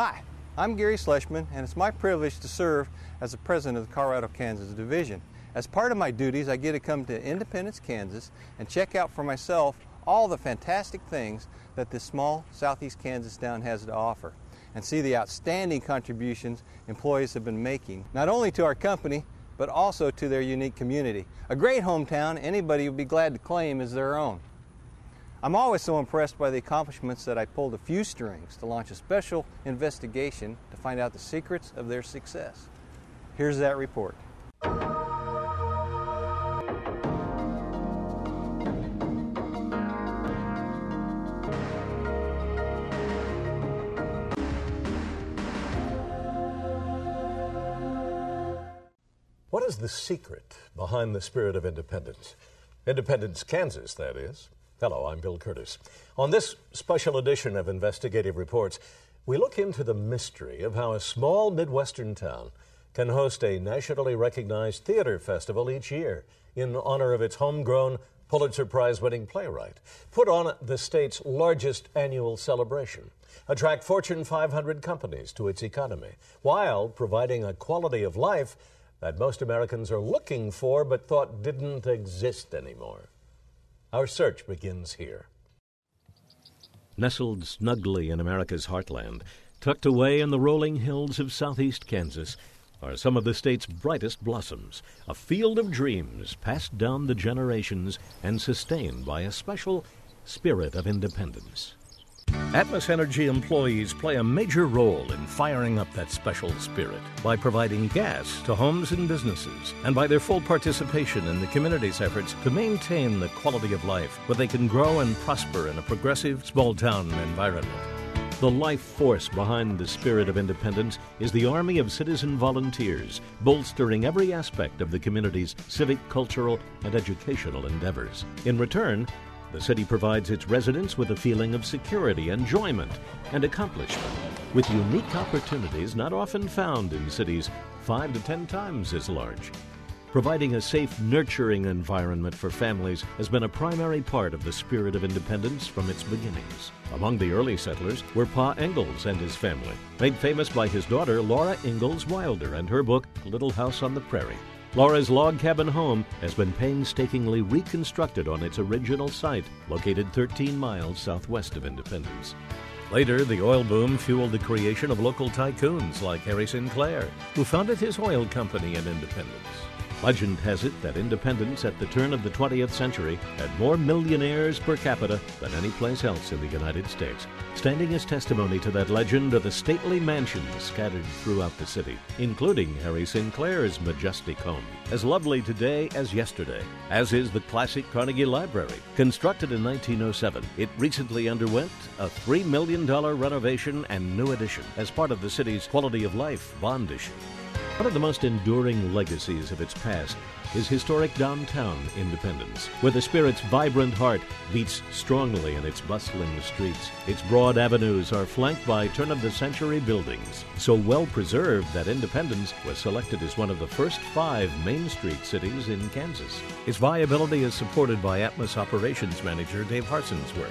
Hi, I'm Gary Schlesman, and it's my privilege to serve as the president of the Colorado Kansas Division. As part of my duties, I get to come to Independence, Kansas, and check out for myself all the fantastic things that this small southeast Kansas town has to offer, and see the outstanding contributions employees have been making, not only to our company, but also to their unique community. A great hometown anybody would be glad to claim as their own. I'm always so impressed by the accomplishments that I pulled a few strings to launch a special investigation to find out the secrets of their success. Here's that report. What is the secret behind the spirit of independence? Independence, Kansas, that is. Hello, I'm Bill Kurtis. On this special edition of Investigative Reports, we look into the mystery of how a small Midwestern town can host a nationally recognized theater festival each year in honor of its homegrown Pulitzer Prize winning playwright, put on the state's largest annual celebration, attract Fortune 500 companies to its economy, while providing a quality of life that most Americans are looking for but thought didn't exist anymore. Our search begins here. Nestled snugly in America's heartland, tucked away in the rolling hills of southeast Kansas, are some of the state's brightest blossoms, a field of dreams passed down the generations and sustained by a special spirit of independence. Atmos Energy employees play a major role in firing up that special spirit by providing gas to homes and businesses and by their full participation in the community's efforts to maintain the quality of life where they can grow and prosper in a progressive small town environment. The life force behind the spirit of independence is the army of citizen volunteers, bolstering every aspect of the community's civic, cultural, and educational endeavors. In return, the city provides its residents with a feeling of security, enjoyment, and accomplishment, with unique opportunities not often found in cities five to ten times as large. Providing a safe, nurturing environment for families has been a primary part of the spirit of independence from its beginnings. Among the early settlers were Pa Ingalls and his family, made famous by his daughter Laura Ingalls Wilder and her book Little House on the Prairie. Laura's log cabin home has been painstakingly reconstructed on its original site, located 13 miles southwest of Independence. Later, the oil boom fueled the creation of local tycoons like Harry Sinclair, who founded his oil company in Independence. Legend has it that Independence at the turn of the 20th century had more millionaires per capita than any place else in the United States. Standing as testimony to that legend are the stately mansions scattered throughout the city, including Harry Sinclair's majestic home, as lovely today as yesterday, as is the classic Carnegie Library. Constructed in 1907, it recently underwent a $3 million renovation and new addition as part of the city's Quality of Life bond issue. One of the most enduring legacies of its past is historic downtown Independence, where the spirit's vibrant heart beats strongly in its bustling streets. Its broad avenues are flanked by turn of the century buildings, so well preserved that Independence was selected as one of the first five Main Street cities in Kansas. Its viability is supported by Atmos operations manager Dave Harson's work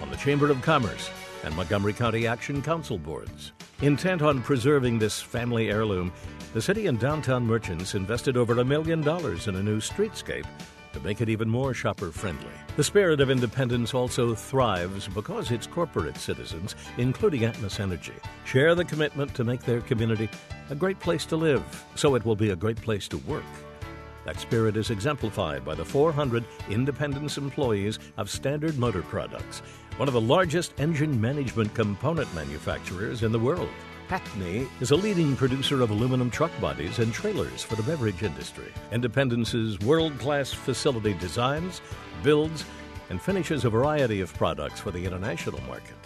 on the Chamber of Commerce and Montgomery County Action Council boards. Intent on preserving this family heirloom, the city and downtown merchants invested over a million dollars in a new streetscape to make it even more shopper friendly. The spirit of independence also thrives because its corporate citizens, including Atmos Energy, share the commitment to make their community a great place to live, so it will be a great place to work. That spirit is exemplified by the 400 Independence employees of Standard Motor Products, one of the largest engine management component manufacturers in the world. Hackney is a leading producer of aluminum truck bodies and trailers for the beverage industry. Independence's world class facility designs, builds, and finishes a variety of products for the international market.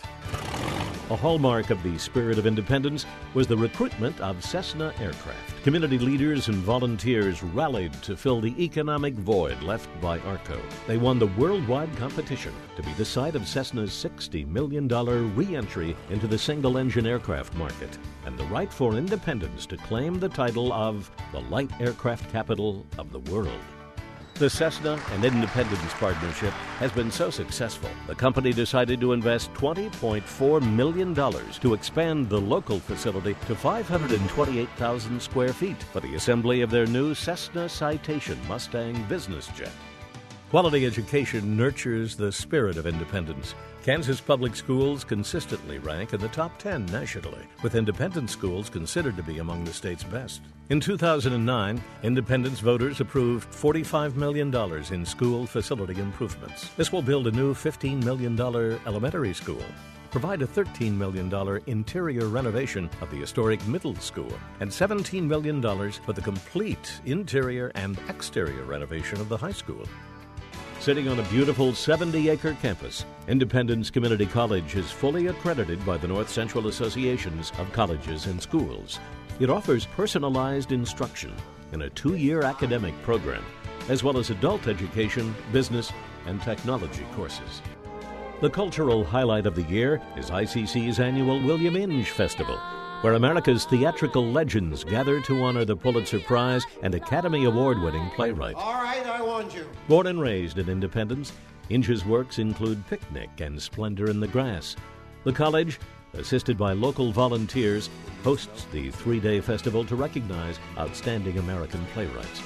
A hallmark of the spirit of independence was the recruitment of Cessna aircraft. Community leaders and volunteers rallied to fill the economic void left by ARCO. They won the worldwide competition to be the site of Cessna's $60 million re entry into the single engine aircraft market and the right for independence to claim the title of the light aircraft capital of the world. The Cessna and Independence partnership has been so successful, the company decided to invest $20.4 million to expand the local facility to 528,000 square feet for the assembly of their new Cessna Citation Mustang business jet. Quality education nurtures the spirit of independence. Kansas public schools consistently rank in the top 10 nationally, with independent schools considered to be among the state's best. In 2009, independence voters approved $45 million in school facility improvements. This will build a new $15 million elementary school, provide a $13 million interior renovation of the historic middle school, and $17 million for the complete interior and exterior renovation of the high school. Sitting on a beautiful 70 acre campus, Independence Community College is fully accredited by the North Central Associations of Colleges and Schools. It offers personalized instruction in a two year academic program, as well as adult education, business, and technology courses. The cultural highlight of the year is ICC's annual William Inge Festival, where America's theatrical legends gather to honor the Pulitzer Prize and Academy Award winning playwright. All right, I warned you. Born and raised in Independence, Inge's works include Picnic and Splendor in the Grass. The college, assisted by local volunteers, hosts the three day festival to recognize outstanding American playwrights.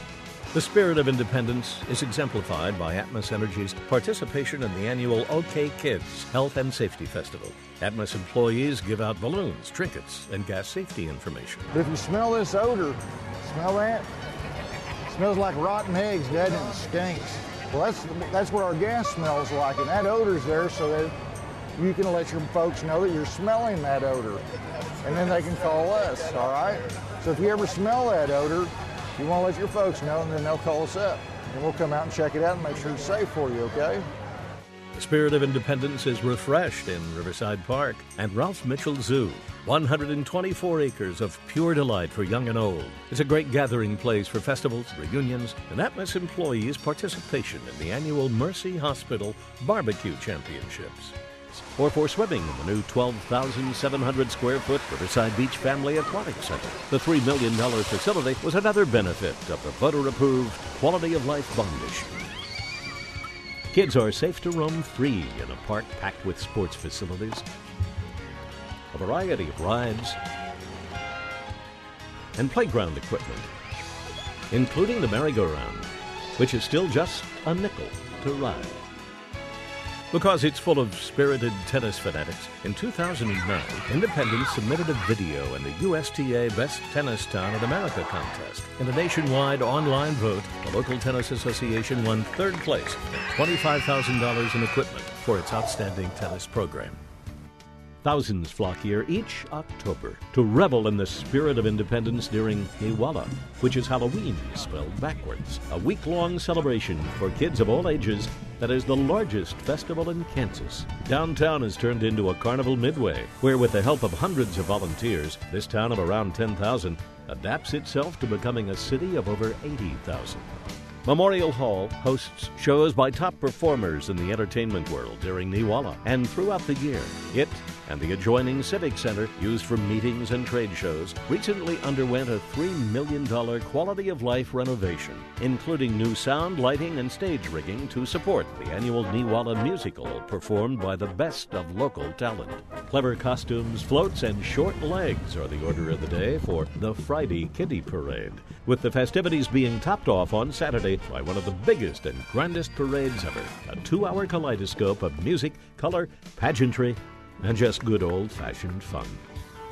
The spirit of independence is exemplified by Atmos Energy's participation in the annual OK Kids Health and Safety Festival. Atmos employees give out balloons, trinkets, and gas safety information. But if you smell this odor, smell that? Smells like rotten eggs, doesn't? It stinks. Well, that's that's what our gas smells like, and that odor's there so that you can let your folks know that you're smelling that odor, and then they can call us. All right. So if you ever smell that odor, you want to let your folks know, and then they'll call us up, and we'll come out and check it out and make sure it's safe for you. Okay. The spirit of independence is refreshed in Riverside Park and Ralph Mitchell Zoo. 124 acres of pure delight for young and old. It's a great gathering place for festivals, reunions, and Atmos employees' participation in the annual Mercy Hospital Barbecue Championships. Or for swimming in the new 12,700 square foot Riverside Beach Family Aquatic Center. The $3 million facility was another benefit of the voter approved Quality of Life Bond issue. Kids are safe to roam free in a park packed with sports facilities, a variety of rides, and playground equipment, including the merry-go-round, which is still just a nickel to ride. Because it's full of spirited tennis fanatics, in 2009, Independence submitted a video in the USTA Best Tennis Town in America contest. In a nationwide online vote, the local tennis association won third place and $25,000 in equipment for its outstanding tennis program. Thousands flock here each October to revel in the spirit of independence during Neewollah, which is Halloween spelled backwards. A week long celebration for kids of all ages that is the largest festival in Kansas. Downtown has turned into a carnival midway, where, with the help of hundreds of volunteers, this town of around 10,000 adapts itself to becoming a city of over 80,000. Memorial Hall hosts shows by top performers in the entertainment world during Neewollah and throughout the year. It and the adjoining Civic Center, used for meetings and trade shows, recently underwent a $3 million quality of life renovation, including new sound, lighting, and stage rigging to support the annual Neewollah musical performed by the best of local talent. Clever costumes, floats, and short legs are the order of the day for the Friday Kiddie Parade, with the festivities being topped off on Saturday by one of the biggest and grandest parades ever a two hour kaleidoscope of music, color, pageantry, and just good old fashioned fun.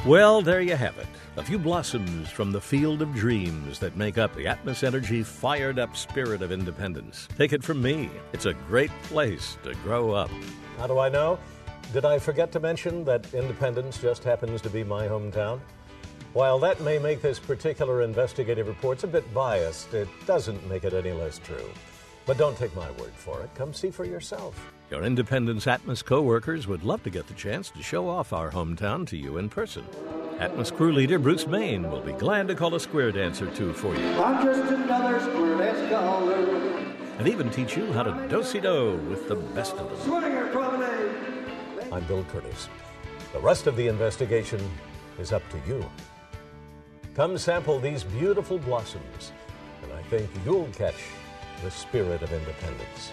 Well, there you have it. A few blossoms from the field of dreams that make up the Atmos Energy fired up spirit of independence. Take it from me, it's a great place to grow up. How do I know? Did I forget to mention that Independence just happens to be my hometown? While that may make this particular investigative report a bit biased, it doesn't make it any less true. But don't take my word for it. Come see for yourself. Your Independence Atmos co-workers would love to get the chance to show off our hometown to you in person. Atmos crew leader Bruce Main will be glad to call a square dance or two for you. I'm just another square dance caller. And even teach you how to do-si-do with the best of them. Swinger promenade. I'm Bill Kurtis. The rest of the investigation is up to you. Come sample these beautiful blossoms, and I think you'll catch the spirit of independence.